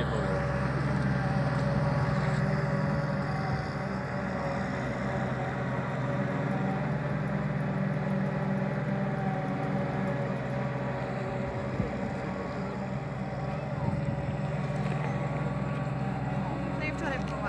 tip over. They've.